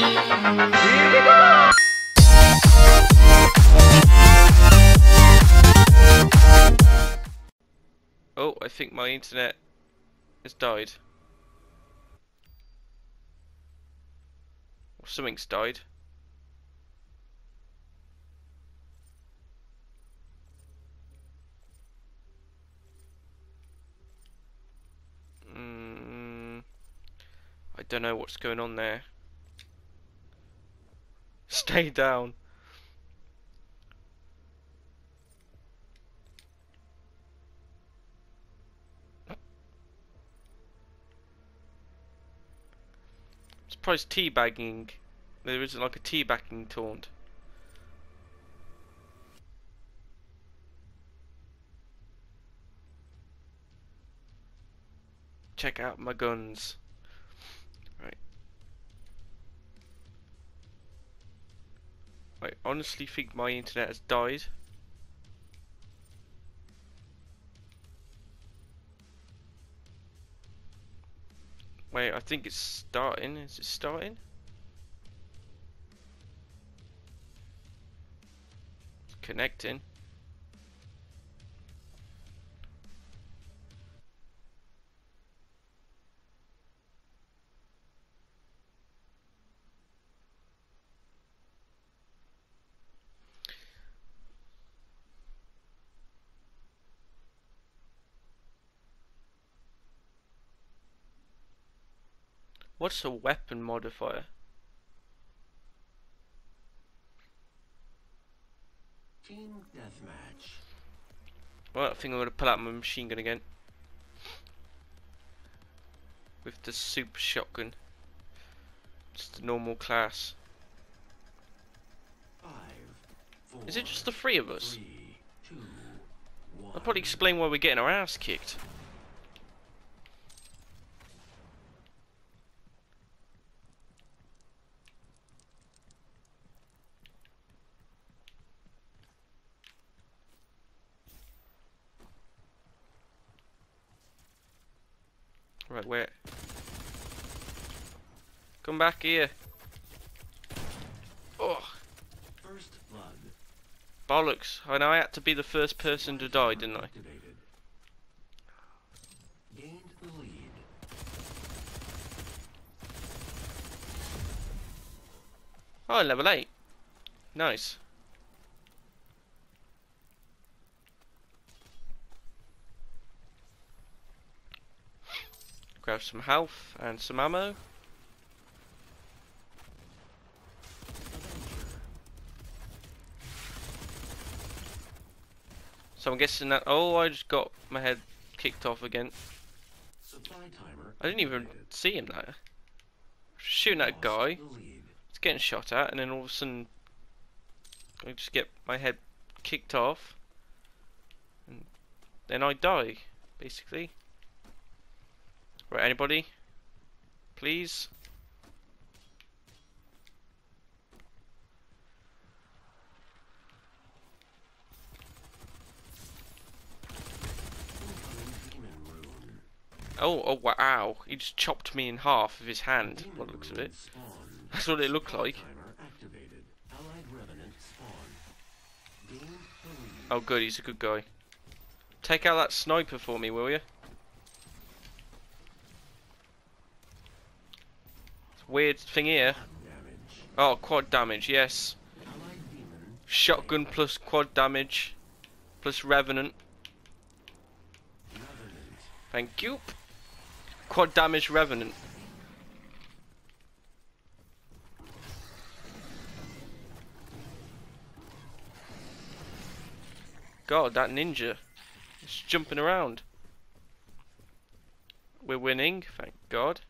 Oh, I think my internet has died. Or something's died. Mm, I don't know what's going on there. Stay down. surprised teabagging. There isn't like a teabagging taunt. Check out my guns. I honestly think my internet has died. Wait, I think it's starting. Is it starting? It's connecting. What's a weapon modifier? Team deathmatch. Well, I think I'm gonna pull out my machine gun again. With the super shotgun. Just the normal class. Five, four, Is it just the three of us? one. I'll probably explain why we're getting our ass kicked. Right, where? Come back here. Oh, First blood. bollocks. I know I had to be the first person to die, didn't I? Gained the lead. Oh, level 8. Nice. Grab some health and some ammo. So I'm guessing that. Oh, I just got my head kicked off again. I didn't even see him there. Shooting that guy. It's getting shot at, and then all of a sudden, I just get my head kicked off, and then I die, basically. Right, anybody? Please? Oh, oh, wow. He just chopped me in half with his hand, Demon what looks of it. That's what it looked like. The. Oh, good, he's a good guy. Take out that sniper for me, will you? Weird thing here. Oh, quad damage, yes. Shotgun plus quad damage plus revenant. Thank you. Quad damage revenant. God, that ninja is jumping around. We're winning, thank God.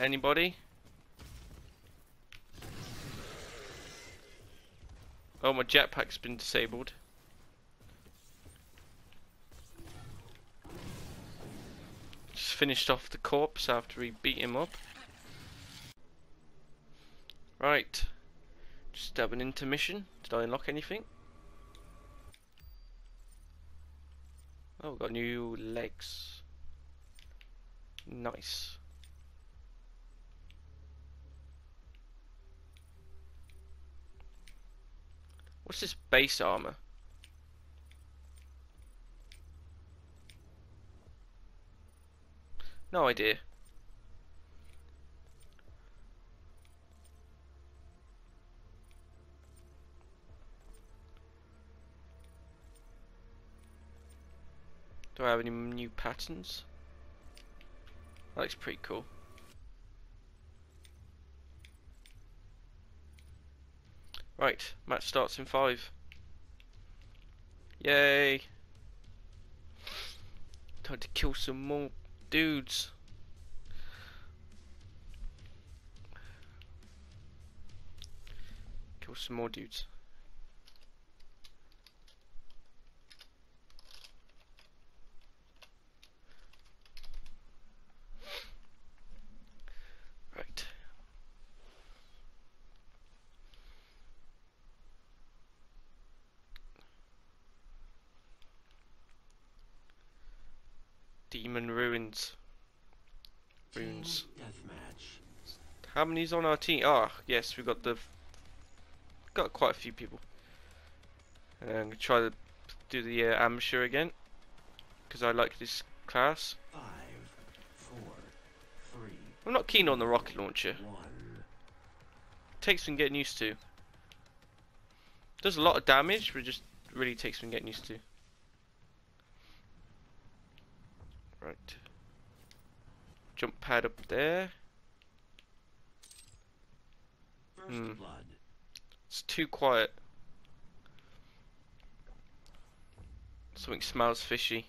Anybody? Oh, my jetpack's been disabled. Just finished off the corpse after he beat him up. Right. Just have an intermission. Did I unlock anything? Oh, got new legs. Nice. What's this base armor? No idea. Do I have any new patterns? That looks pretty cool. Right, match starts in five. Yay! Time to kill some more dudes. Kill some more dudes. Right. Demon ruins. Runes. Deathmatch. How many's on our team? Ah, yes, we've got the got quite a few people. And I'm gonna try to do the uh, amateur again because I like this class. Five, four, three, I'm not keen on the rocket launcher. one. Takes some getting used to. Does a lot of damage, but just really takes some getting used to. Right. Jump pad up there. First Hmm. blood. It's too quiet. Something smells fishy.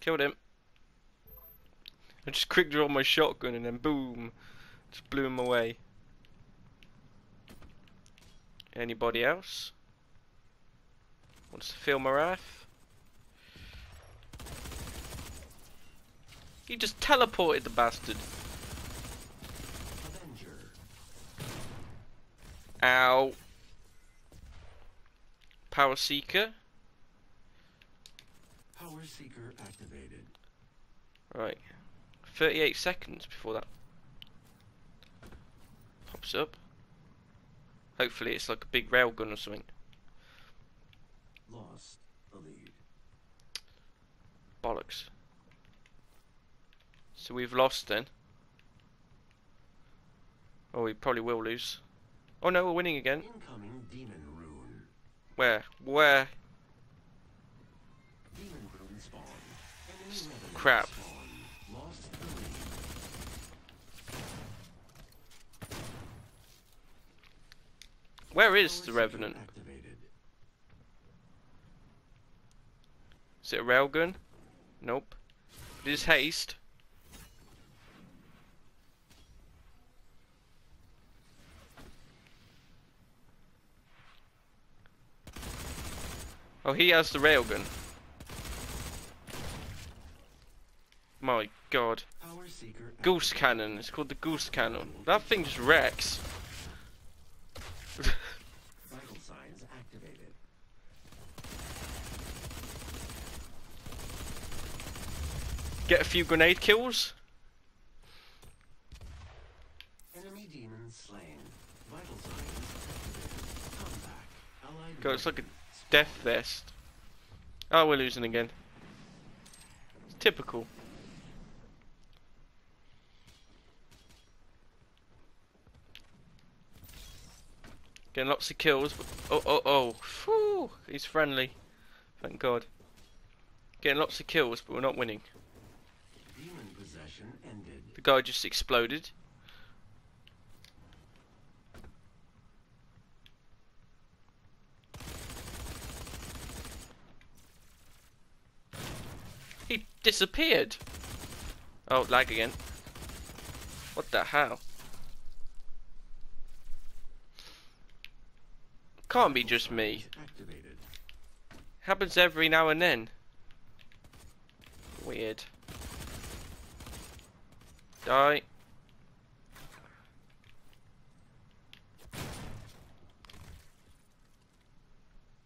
Killed him. I just quick draw my shotgun and then boom, just blew him away. Anybody else? Wants to feel my wrath? He just teleported the bastard. Avenger. Ow. Power Seeker. Power Seeker activated. Right. 38 seconds before that pops up. Hopefully it's like a big railgun or something. Lost the lead. Bollocks. So we've lost then. Oh, we probably will lose. Oh no, we're winning again. Incoming Demon Rune. Where? Where? Demon Rune spawn. Enemy S- Revenant crap. Spawn. Lost the lead. Where is the Revenant? Is it a railgun? Nope. It is haste. Oh, he has the railgun. My god. Goose cannon. It's called the goose cannon. That thing just wrecks. Get a few grenade kills. Enemy demon slain. Vital signs activated. Comeback. God, it's like a death vest. Oh, we're losing again. It's typical. Getting lots of kills. But oh, oh, oh. Phew, he's friendly. Thank God. Getting lots of kills, but we're not winning. Demon possession ended. The guy just exploded. He disappeared. Oh, lag again. What the hell? Can't be just me. Activated. Happens every now and then. Weird. Die.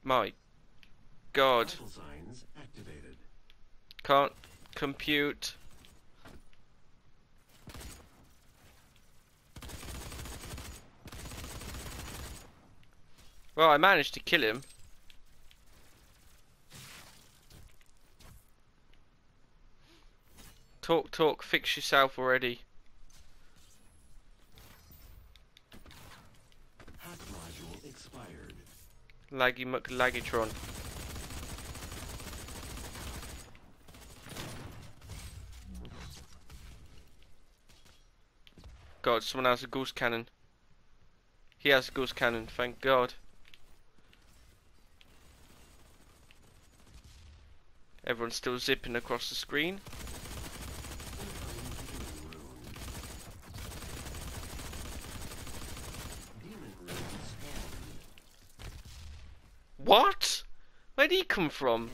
My god. Can't compute. Well, I managed to kill him. Talk, talk, fix yourself already. Laggy muck laggytron. God, someone has a goose cannon. He has a goose cannon, thank God. Everyone's still zipping across the screen. Demon rune scanned. What? Where'd he come from?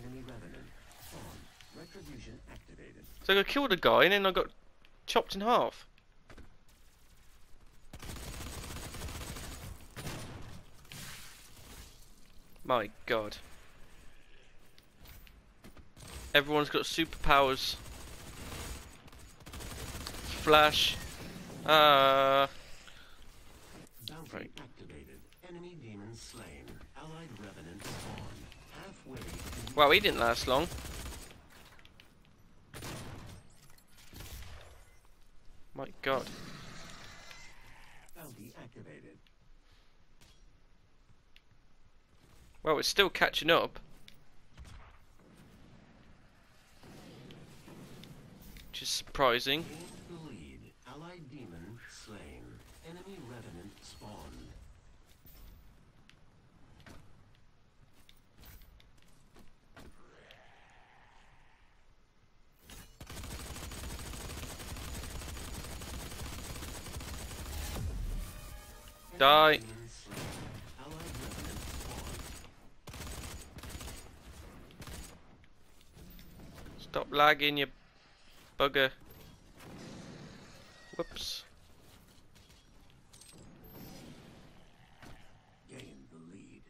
So I killed a guy and then I got chopped in half. My god. Everyone's got superpowers. Flash. Uh, Bounty Right. Activated. Enemy demon slain. Allied revenant spawned. Halfway well, he didn't last long. My god. bounty activated. Well, it's still catching up. Which is surprising. Gained the lead. Allied demon slain. Enemy revenant spawned. Die. Demon slain. Allied revenant spawned. Stop lagging, you bugger. Whoops. Gained the lead.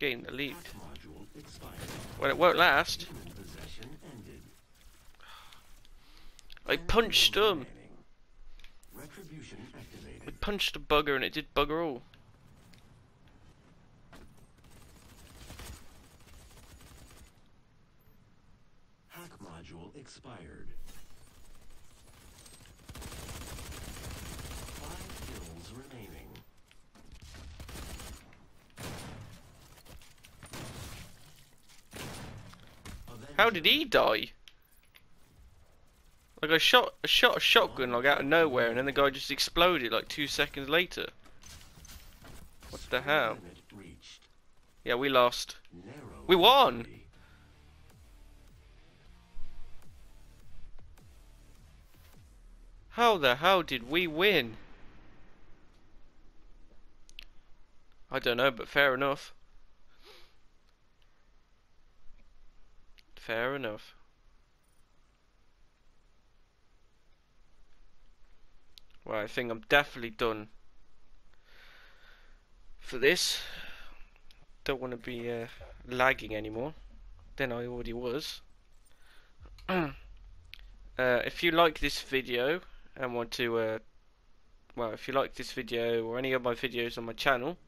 Gain the lead. Well, it won't last. Demon possession ended. I punched him. remaining. Retribution activated. I punched a bugger and it did bugger all. Hack module expired. Five kills remaining. How did he die? Like I shot, shot a shotgun like out of nowhere, and then the guy just exploded like two seconds later. What the hell? Yeah, we lost. We won! How the hell did we win? I don't know, but fair enough. Fair enough. Well, I think I'm definitely done for this. Don't want to be uh, lagging anymore than I already was. uh, if you like this video and want to, uh, well, if you like this video or any of my videos on my channel,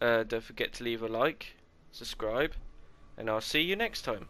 uh, don't forget to leave a like, subscribe, and I'll see you next time.